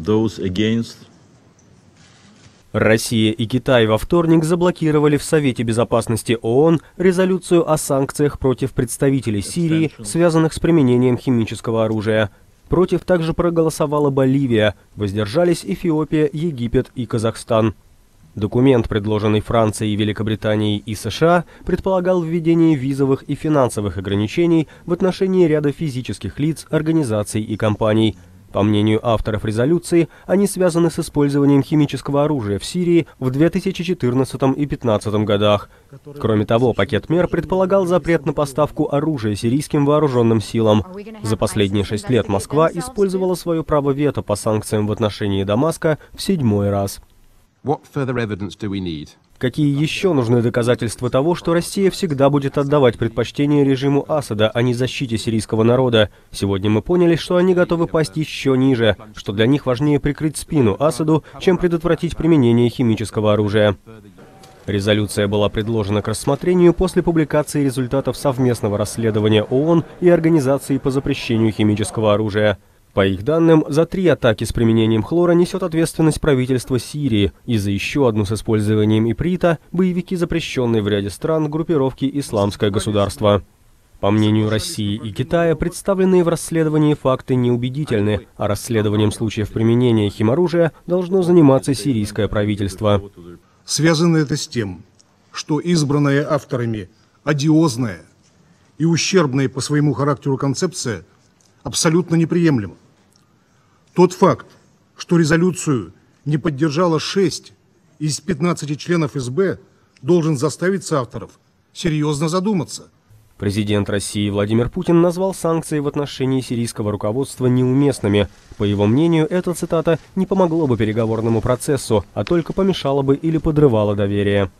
Those against Россия и Китай во вторник заблокировали в Совете Безопасности ООН резолюцию о санкциях против представителей Сирии, связанных с применением химического оружия. Против также проголосовала Боливия, воздержались Эфиопия, Египет и Казахстан. Документ, предложенный Францией, Великобританией и США, предполагал введение визовых и финансовых ограничений в отношении ряда физических лиц, организаций и компаний – по мнению авторов резолюции, они связаны с использованием химического оружия в Сирии в 2014 и 2015 годах. Кроме того, пакет мер предполагал запрет на поставку оружия сирийским вооруженным силам. За последние шесть лет Москва использовала свое право вето по санкциям в отношении Дамаска в седьмой раз. Какие еще нужны доказательства того, что Россия всегда будет отдавать предпочтение режиму Асада, а не защите сирийского народа? Сегодня мы поняли, что они готовы пасть еще ниже, что для них важнее прикрыть спину Асаду, чем предотвратить применение химического оружия. Резолюция была предложена к рассмотрению после публикации результатов совместного расследования ООН и Организации по запрещению химического оружия – по их данным, за три атаки с применением хлора несет ответственность правительство Сирии, и за еще одну с использованием иприта – боевики, запрещенные в ряде стран группировки «Исламское государство». По мнению России и Китая, представленные в расследовании факты неубедительны, а расследованием случаев применения химоружия должно заниматься сирийское правительство. Связано это с тем, что избранная авторами одиозная и ущербная по своему характеру концепция абсолютно неприемлема. Тот факт, что резолюцию не поддержало 6 из 15 членов СБ, должен заставить соавторов серьезно задуматься. Президент России Владимир Путин назвал санкции в отношении сирийского руководства неуместными. По его мнению, эта цитата не помогло бы переговорному процессу, а только помешала бы или подрывала доверие.